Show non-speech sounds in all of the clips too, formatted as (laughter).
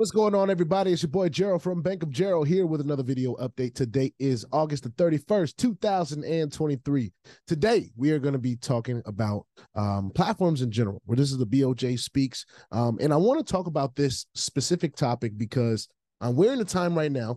What's going on, everybody? It's your boy Jharol from Bank of Jharol here with another video update. Today is August the 31st, 2023. Today, we are going to be talking about um, platforms in general, where this is the BOJ Speaks. Um, and I want to talk about this specific topic because um, we're in a time right now,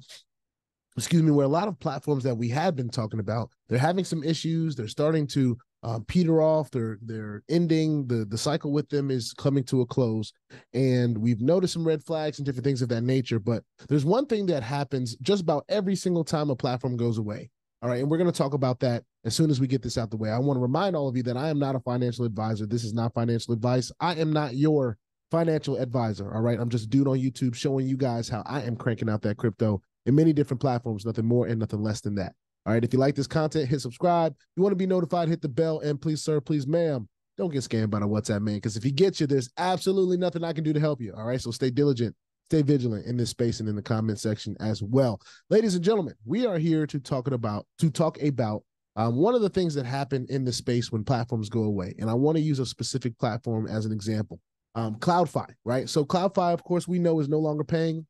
excuse me, where a lot of platforms that we have been talking about, they're having some issues. They're starting to um, peter off. They're they're ending the the cycle with them is coming to a close, and we've noticed some red flags and different things of that nature. But there's one thing that happens just about every single time a platform goes away. All right, and we're going to talk about that as soon as we get this out the way. I want to remind all of you that I am not a financial advisor. This is not financial advice. I am not your financial advisor. All right, I'm just dude on YouTube showing you guys how I am cranking out that crypto in many different platforms, nothing more and nothing less than that. All right. If you like this content, hit subscribe. If you want to be notified, hit the bell. And please, sir, please, ma'am, don't get scammed by the WhatsApp man. Because if he gets you, there's absolutely nothing I can do to help you. All right. So stay diligent, stay vigilant in this space and in the comment section as well. Ladies and gentlemen, we are here to talk about to talk about um, one of the things that happen in the space when platforms go away. And I want to use a specific platform as an example. Um, CloudFi, right? So CloudFi, of course, we know is no longer paying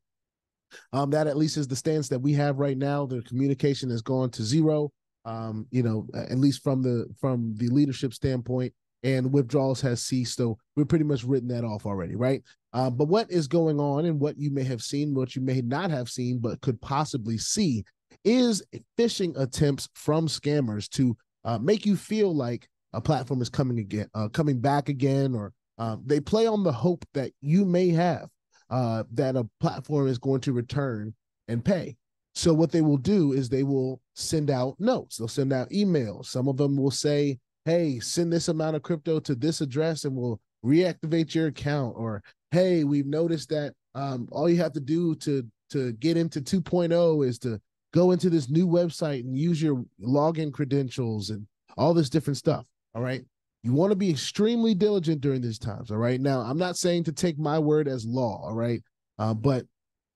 um, that at least is the stance that we have right now. The communication has gone to zero. Um, you know, at least from the from the leadership standpoint, and withdrawals has ceased. So we're pretty much written that off already, right? Uh, but what is going on, and what you may have seen, what you may not have seen, but could possibly see, is phishing attempts from scammers to uh, make you feel like a platform is coming again, uh, coming back again, or uh, they play on the hope that you may have uh, that a platform is going to return and pay. So what they will do is they will send out notes. They'll send out emails. Some of them will say, "Hey, send this amount of crypto to this address, and we'll reactivate your account." Or, "Hey, we've noticed that um, all you have to do to to get into 2.0 is to go into this new website and use your login credentials and all this different stuff." All right. You want to be extremely diligent during these times. All right. Now, I'm not saying to take my word as law. All right. Uh, but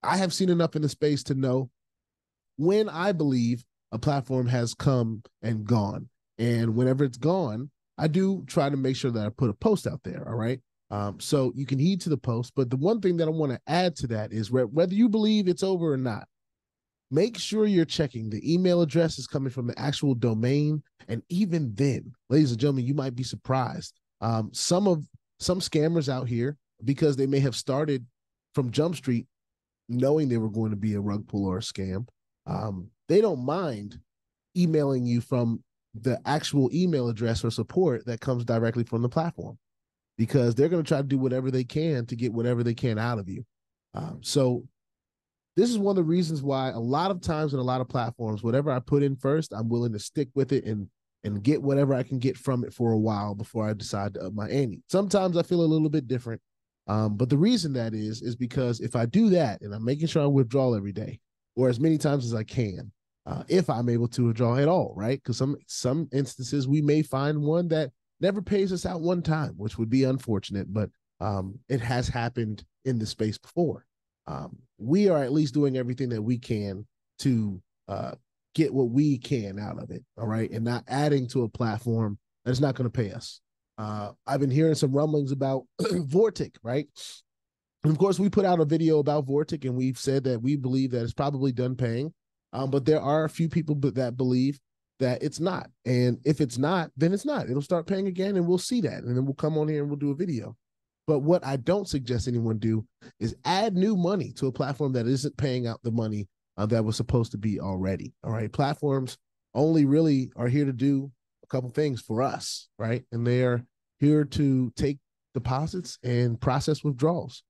I have seen enough in the space to know when I believe a platform has come and gone. And whenever it's gone, I do try to make sure that I put a post out there. All right. Um, so you can heed to the post. But the one thing that I want to add to that is whether you believe it's over or not, make sure you're checking. The email address is coming from the actual domain. And even then ladies and gentlemen you might be surprised. Um, some of some scammers out here because they may have started from jump street knowing they were going to be a rug pull or a scam um, they don't mind emailing you from the actual email address or support that comes directly from the platform because they're going to try to do whatever they can to get whatever they can out of you. Um, so this is one of the reasons why a lot of times in a lot of platforms, whatever I put in first, I'm willing to stick with it and and get whatever I can get from it for a while before I decide to up my ante. Sometimes I feel a little bit different. Um, but the reason that is is because if I do that and I'm making sure I withdraw every day or as many times as I can, uh, if I'm able to withdraw at all, right? Because some some instances we may find one that never pays us out one time, which would be unfortunate, but um, it has happened in the space before um, we are at least doing everything that we can to uh, get what we can out of it. All right. And not adding to a platform that's not going to pay us. Uh, I've been hearing some rumblings about (clears throat) Vortic, right? And of course, we put out a video about Vortic and we've said that we believe that it's probably done paying. Um, but there are a few people that believe that it's not. And if it's not, then it's not. It'll start paying again and we'll see that. And then we'll come on here and we'll do a video. But what I don't suggest anyone do is add new money to a platform that isn't paying out the money uh, that was supposed to be already. All right. Platforms only really are here to do a couple things for us, right? And they are here to take deposits and process withdrawals.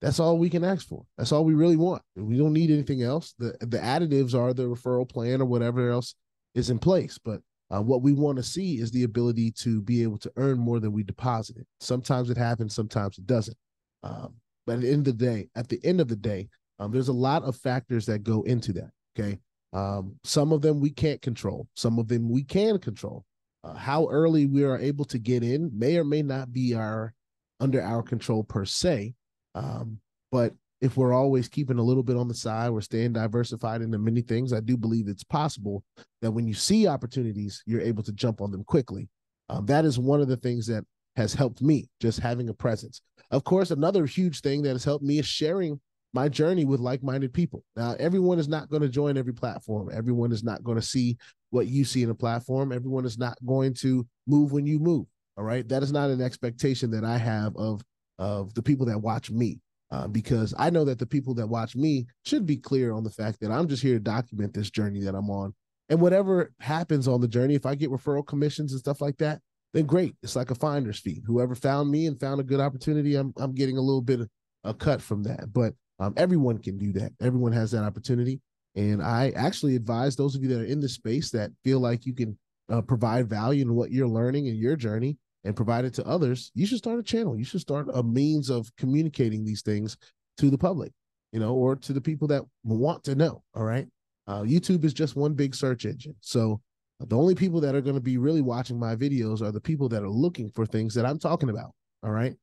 That's all we can ask for. That's all we really want. We don't need anything else. The the additives are the referral plan or whatever else is in place. But uh, what we want to see is the ability to be able to earn more than we deposited. Sometimes it happens, sometimes it doesn't. Um, but at the end of the day, at the end of the day, um, there's a lot of factors that go into that. Okay. Um, some of them we can't control, some of them we can control. Uh, how early we are able to get in may or may not be our under our control per se. Um, but if we're always keeping a little bit on the side, we're staying diversified into many things. I do believe it's possible that when you see opportunities, you're able to jump on them quickly. Um, that is one of the things that has helped me, just having a presence. Of course, another huge thing that has helped me is sharing my journey with like-minded people. Now, everyone is not going to join every platform. Everyone is not going to see what you see in a platform. Everyone is not going to move when you move. All right. That is not an expectation that I have of of the people that watch me. Uh, because I know that the people that watch me should be clear on the fact that I'm just here to document this journey that I'm on. And whatever happens on the journey, if I get referral commissions and stuff like that, then great. It's like a finder's fee. Whoever found me and found a good opportunity, I'm I'm getting a little bit of a cut from that. But um, everyone can do that. Everyone has that opportunity. And I actually advise those of you that are in the space that feel like you can uh, provide value in what you're learning in your journey and provide it to others. You should start a channel. You should start a means of communicating these things to the public, you know, or to the people that want to know. All right. Uh, YouTube is just one big search engine. So the only people that are going to be really watching my videos are the people that are looking for things that I'm talking about. All right.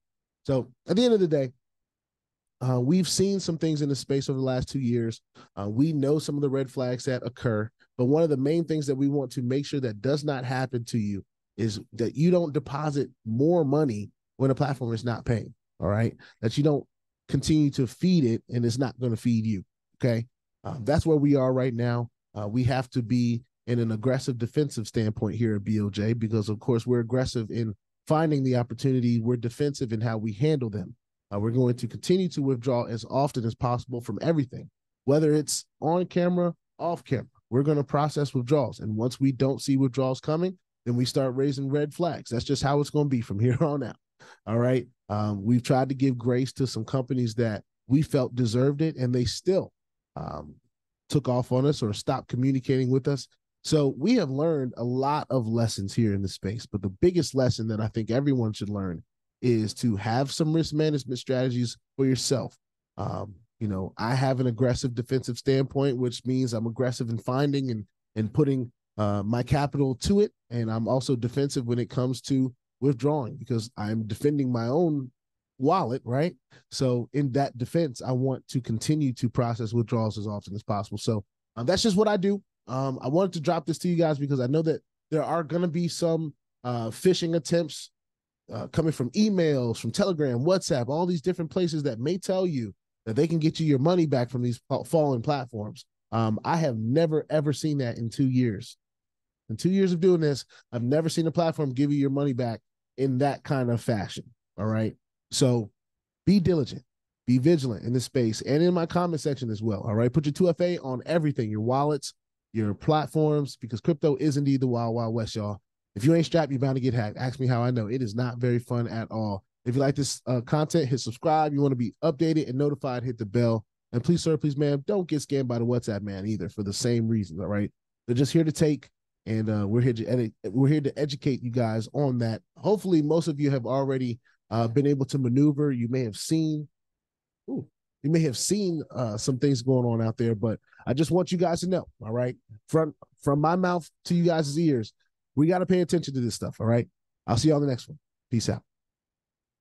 So at the end of the day, uh, we've seen some things in the space over the last two years. Uh, we know some of the red flags that occur, but one of the main things that we want to make sure that does not happen to you is that you don't deposit more money when a platform is not paying. All right, that you don't continue to feed it and it's not going to feed you. Okay, um, that's where we are right now. Uh, we have to be in an aggressive defensive standpoint here at BOJ because, of course, we're aggressive in finding the opportunity. We're defensive in how we handle them. Uh, we're going to continue to withdraw as often as possible from everything, whether it's on camera, off camera. We're going to process withdrawals. And once we don't see withdrawals coming, then we start raising red flags. That's just how it's going to be from (laughs) here on out. All right. Um, we've tried to give grace to some companies that we felt deserved it, and they still um, took off on us or stopped communicating with us. So we have learned a lot of lessons here in the space. But the biggest lesson that I think everyone should learn is to have some risk management strategies for yourself. Um, you know, I have an aggressive defensive standpoint, which means I'm aggressive in finding and and putting uh, my capital to it, and I'm also defensive when it comes to withdrawing because I'm defending my own wallet, right? So in that defense, I want to continue to process withdrawals as often as possible. So um, that's just what I do. Um, I wanted to drop this to you guys because I know that there are going to be some uh, phishing attempts uh, coming from emails, from Telegram, WhatsApp, all these different places that may tell you that they can get you your money back from these fallen platforms. Um, I have never ever seen that in two years. In two years of doing this, I've never seen a platform give you your money back in that kind of fashion. All right. So be diligent, be vigilant in this space and in my comment section as well. All right. Put your 2FA on everything, your wallets, your platforms, because crypto is indeed the wild, wild west, y'all. If you ain't strapped, you're bound to get hacked. Ask me how I know. It is not very fun at all. If you like this uh, content, hit subscribe. You want to be updated and notified, hit the bell. And please, sir, please, ma'am, don't get scammed by the WhatsApp man either for the same reasons. All right. They're just here to take, and uh, we're here to edit, we're here to educate you guys on that. Hopefully, most of you have already uh, been able to maneuver. You may have seen, ooh, you may have seen uh, some things going on out there, but I just want you guys to know. All right, from from my mouth to you guys' ears, we got to pay attention to this stuff. All right. I'll see on the next one. Peace out.